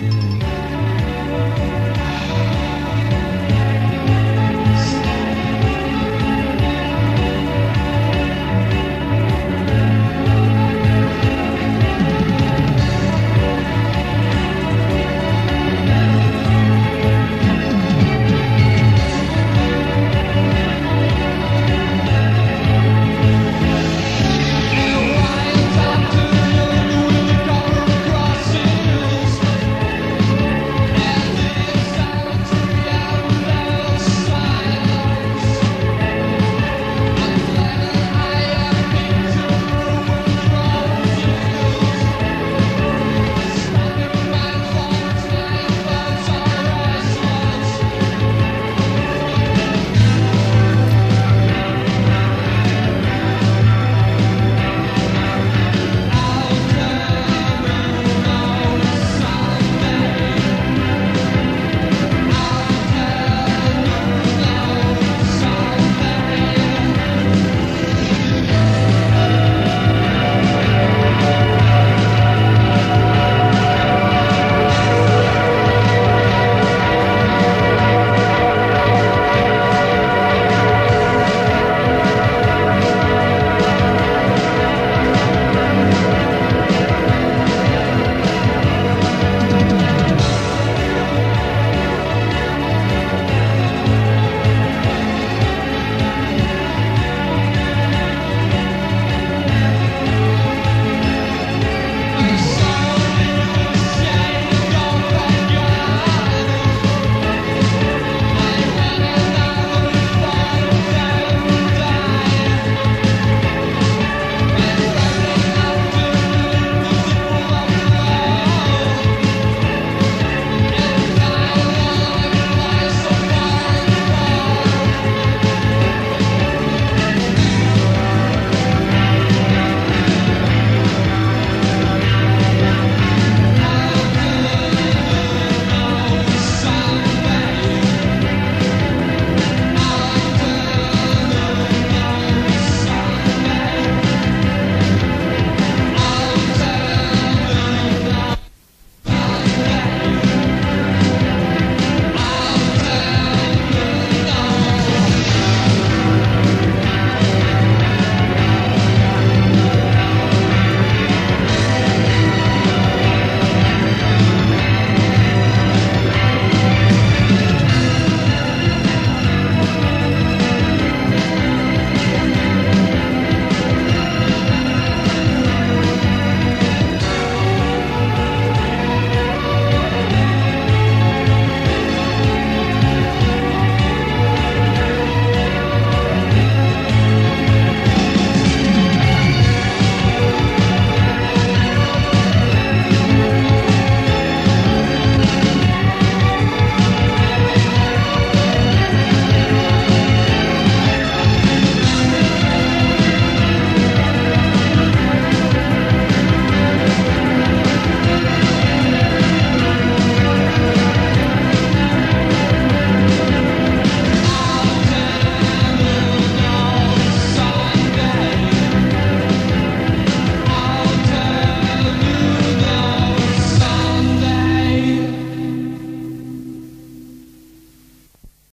Música